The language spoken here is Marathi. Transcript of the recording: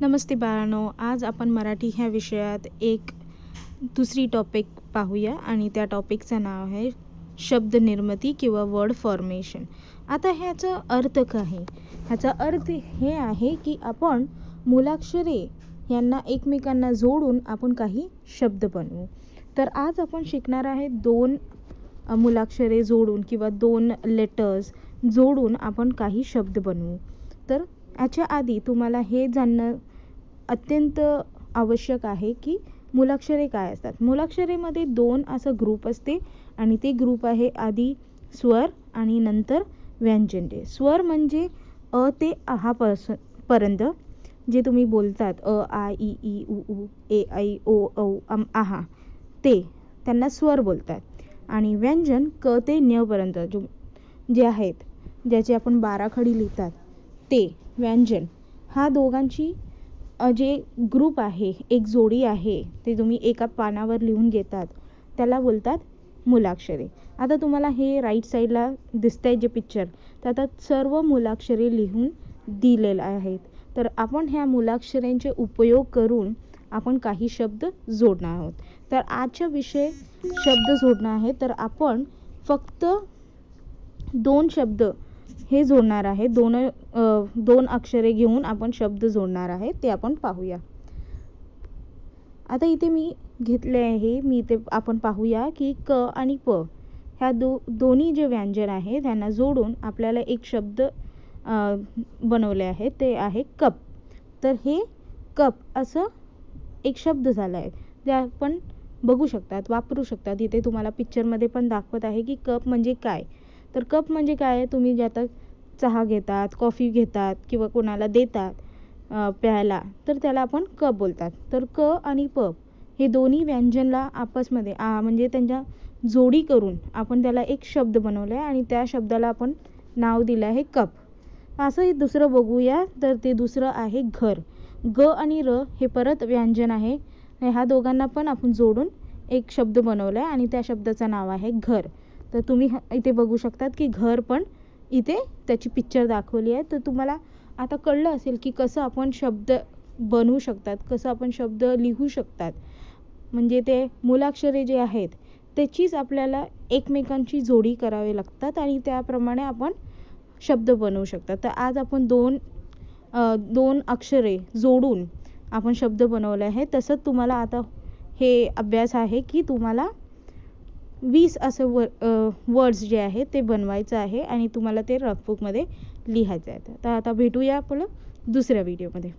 नमस्ते बाळांनो आज आपण मराठी ह्या विषयात एक दुसरी टॉपिक पाहूया आणि त्या टॉपिकचं नाव आहे शब्द निर्मिती किंवा वर्ड फॉर्मेशन आता ह्याचा अर्थ काय ह्याचा अर्थ हे आहे की आपण मुलाक्षरे यांना एकमेकांना जोडून आपण काही शब्द बनवू. तर आज आपण शिकणार आहे दोन मुलाक्षरे जोडून किंवा दोन लेटर्स जोडून आपण काही शब्द बनवू. तर याच्या आधी तुम्हाला हे जाणणं अत्यंत आवश्यक आहे की मुलाक्षरे काय असतात. मुलाक्षरेमध्ये दोन असं ग्रुप असते आणि ते ग्रुप आहे आधी स्वर आणि नंतर व्यंजने स्वर म्हणजे अ ते आहा पर्स पर्यंत जे तुम्ही बोलतात अ आ ई ई उ ऊ ए ऐ ओ औ अम आहा ते त्यांना स्वर बोलतात. आणि व्यंजन क ते न्यपर्यंत जो जे आहेत ज्याचे आपण बाराखडी लिहितात ते व्यंजन. हा दोघांची जे ग्रुप आहे एक जोडी आहे ते तुम्ही एका पानावर लिहून घेतात. त्याला बोलतात मुलाक्षरे. आता तुम्हाला हे राईट साईडला दिसत आहे जे पिक्चर तर आता सर्व मुलाक्षरे लिहून दिलेलं आहेत. तर आपण ह्या मुलाक्षरांचे उपयोग करून आपण काही शब्द जोडणार आहोत. तर आजचा विषय शब्द जोडणं आहे. तर आपण फक्त दोन शब्द हे जोडणार आहे. दोन दोन अक्षरे घेऊन आपण शब्द जोडणार आहे. ते आपण पाहूया. आता इथे मी घेतले आहे. मी इथे आपण पाहूया की क आणि प ह्या दो दोन्ही जे व्यंजन आहे त्यांना जोडून आपल्याला एक शब्द बनवले आहे ते आहे कप. तर हे कप असं एक शब्द झाला आहे जे आपण बघू शकतात वापरू शकतात. इथे तुम्हाला पिक्चरमध्ये पण दाखवत आहे की कप म्हणजे काय. तर कप म्हणजे काय? तुम्ही जे आता चहा घेतात कॉफी घेतात किंवा कोणाला देतात प्यायला तर त्याला आपण कप बोलतात. तर क आणि प हे दोन्ही व्यंजनला आपसमध्ये आ म्हणजे त्यांच्या जोडी करून आपण त्याला एक शब्द बनवला आहे आणि त्या शब्दाला आपण नाव दिलं आहे कप. असंही दुसरं बघूया तर ते दुसरं आहे घर. ग आणि र हे परत व्यंजन आहे. ह्या दोघांना पण आपण जोडून एक शब्द बनवला आहे आणि त्या शब्दाचं नाव आहे घर. तर तुम्ही इथे बघू शकतात की घर पण इथे त्याची पिक्चर दाखवली आहे. तर तुम्हाला आता कळलं असेल की कसं आपण शब्द बनवू शकतात कसं आपण शब्द लिहू शकतात. म्हणजे ते मुलाक्षरे जे आहेत त्याचीच आपल्याला एकमेकांची जोडी करावी लागतात आणि त्याप्रमाणे आपण शब्द बनवू शकतात. तर आज आपण दोन दोन अक्षरे जोडून आपण शब्द बनवले आहे तसंच तुम्हाला आता हे अभ्यास आहे की तुम्हाला वीस असं व वर्ड्स जे आहे ते बनवायचं आहे आणि तुम्हाला ते रफबुकमध्ये लिहायचं आहे. तर आता भेटूया आपलं दुसऱ्या व्हिडिओमध्ये